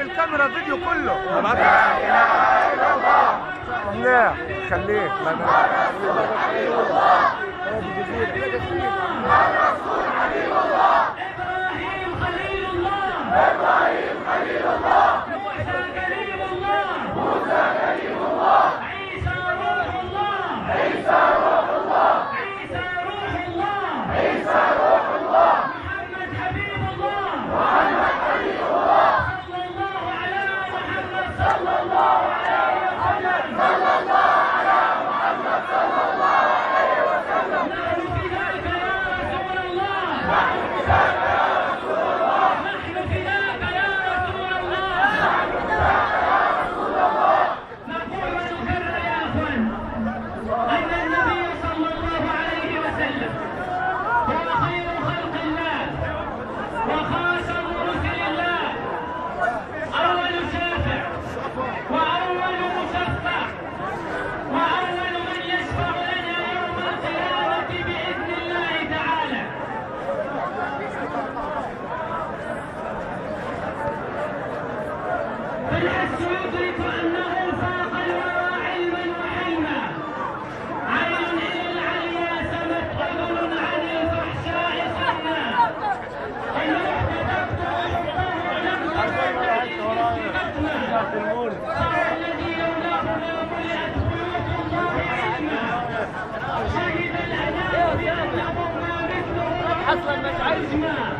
بالكاميرا فيديو كله. لا اله الا الله الله خليك لا. اله الا الله حصل ما تعرفش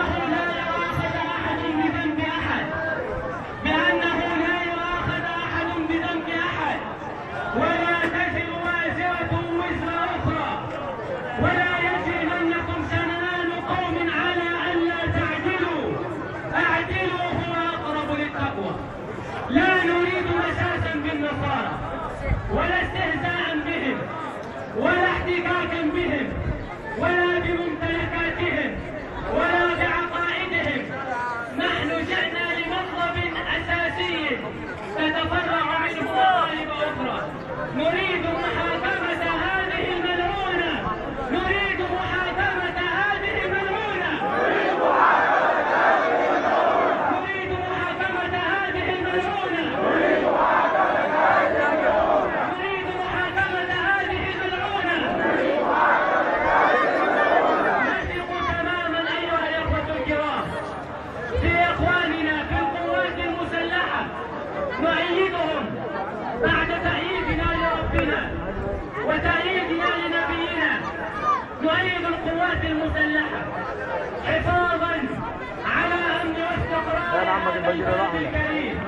وتأييدنا لنبينا نؤيد القوات المسلحة. حفاظا على أمن واستقرار الكريم.